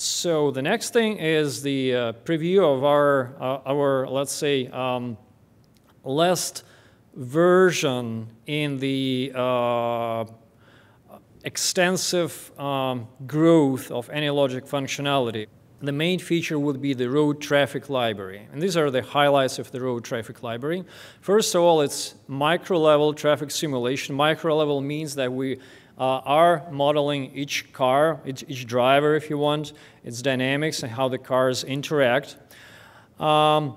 so the next thing is the uh, preview of our, uh, our let's say, um, last version in the uh, extensive um, growth of AnyLogic functionality. The main feature would be the road traffic library. And these are the highlights of the road traffic library. First of all, it's micro-level traffic simulation. Micro-level means that we are modeling each car, each, each, driver if you want, its dynamics and how the cars interact. Um,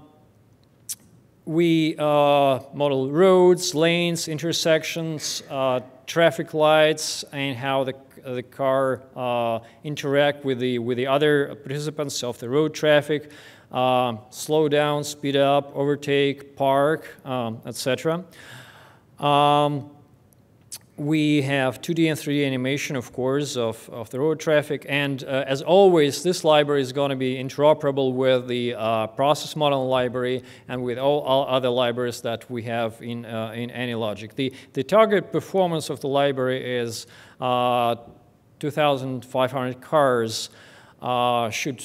we uh, model roads, lanes, intersections, uh, traffic lights, and how the, the car uh, interact with the, with the other participants of the road traffic, uh, slow down, speed up, overtake, park, um, etc. Um, we have 2D and 3D animation, of course, of, of the road traffic. And uh, as always, this library is going to be interoperable with the uh, process model library and with all, all, other libraries that we have in, uh, in AnyLogic. The, the target performance of the library is uh, 2,500 cars uh, should,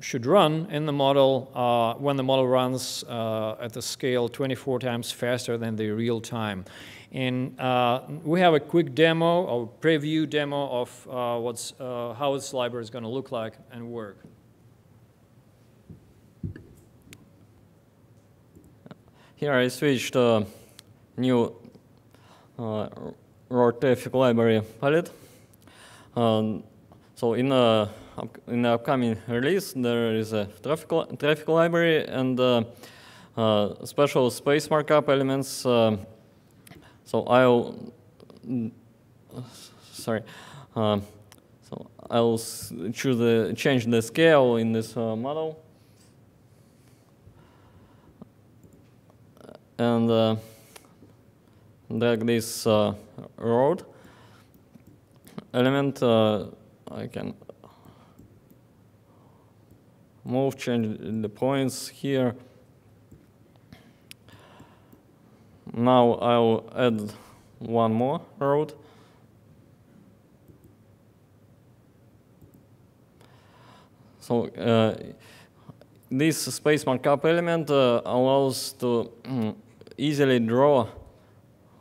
should run in the model when the model runs at the scale 24 times faster than the real time. And uh, we have a quick demo or preview demo of uh, what's, uh, how this library is going to look like and work. Here I switched to new uh, library palette. Um, so in, a, in the upcoming release, there is a traffic, traffic library and uh, uh, special space markup elements so I'll, sorry, uh, so I'll choose the, change the scale in this uh, model. And uh, drag this uh, road element, uh, I can move, change the points here. Now I'll add one more road. So uh, this space markup element uh, allows to mm, easily draw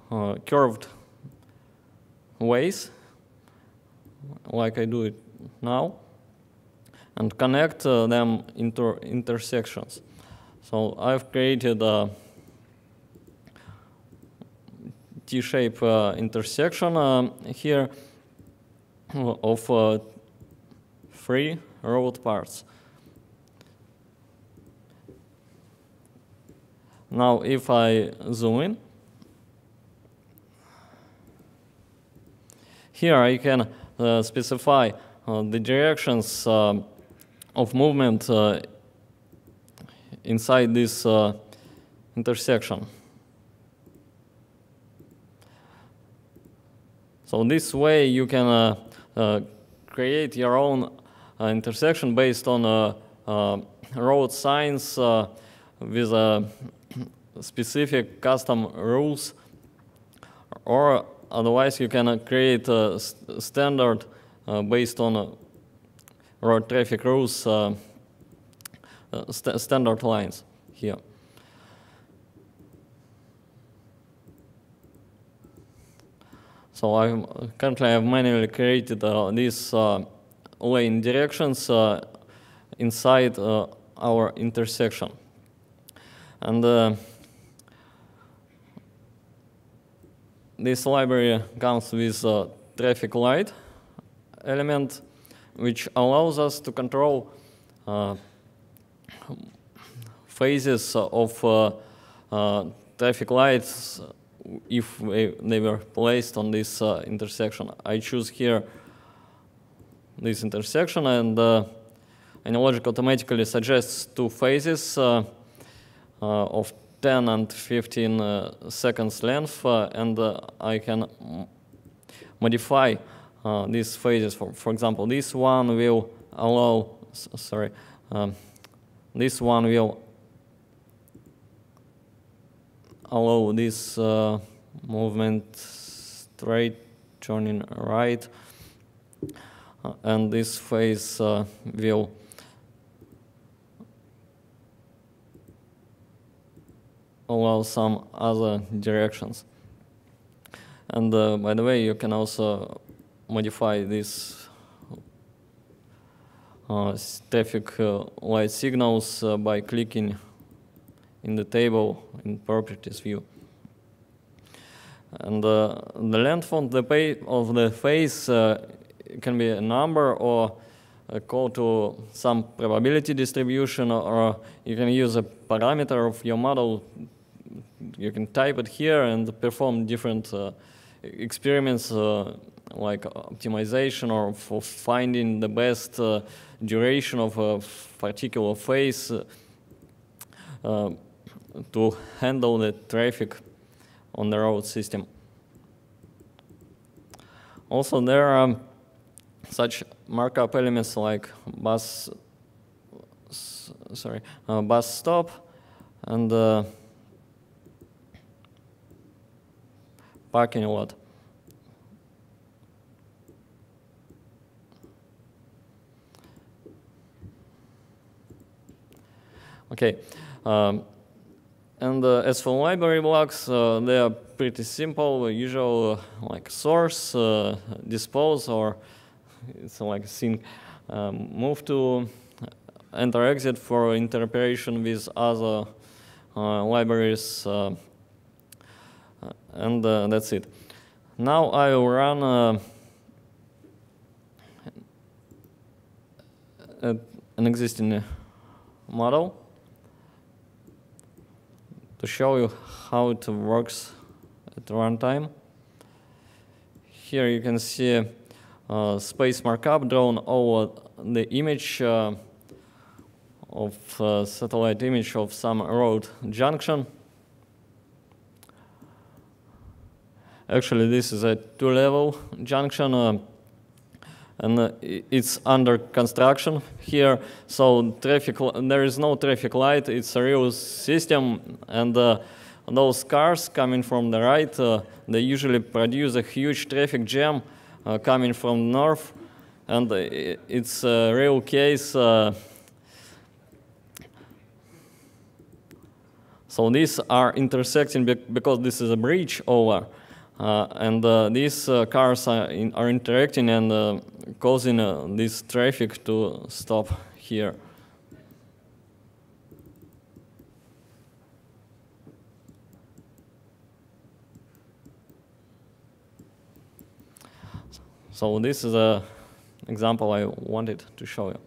uh, curved ways, like I do it now, and connect uh, them into intersections. So I've created a T-shape uh, intersection uh, here of three road parts. Now if I zoom in, here I can uh, specify uh, the directions uh, of movement uh, inside this uh, intersection. So this way you can uh, uh, create your own uh, intersection based on uh, road signs with specific custom rules or otherwise you can create a st standard based on road traffic rules st standard lines here. So I currently have manually created uh, these uh, lane directions uh, inside uh, our intersection. And uh, this library comes with a traffic light element, which allows us to control uh, phases of traffic lights if they were placed on this uh, intersection. I choose here this intersection and uh, AnyLogic automatically suggests two phases uh, uh of 10 and 15 uh, seconds length uh, and I can modify these phases. For, for example, this one will allow, sorry, um, this one will allow this uh, movement straight, turning right. uh, and this phase uh, will allow some other directions. And uh, by the way, you can also modify this uh, traffic uh, light signals uh, by clicking in the table in properties view. And uh, the length of the, of the phase uh, can be a number or a call to some probability distribution, or you can use a parameter of your model. You can type it here and perform different uh, experiments uh, like optimization or for finding the best uh, duration of a particular phase uh, to handle the traffic on the road system. Also, there are such markup elements like bus, sorry, uh, bus stop and uh, parking lot. Okay, um, and uh, as for library blocks, uh, they are pretty simple, usual uh, like source, uh, dispose, or it's like scene um, move to enter exit for interoperation with other uh, libraries, uh, and that's it. Now I will run an existing model to show you how it works at runtime. Here you can see uh, space markup drawn over the image uh, of uh, satellite image of some road junction. Actually, this is a two-level junction, uh, and uh, it's under construction here. So traffic, there is no traffic light. It's a real system, and uh, those cars coming from the right, they usually produce a huge traffic jam uh, coming from north, and it's a real case. Uh, so these are intersecting because this is a bridge over, uh, and uh, these uh, cars are, in, are, interacting and uh, causing this traffic to stop here. So this is an example I wanted to show you.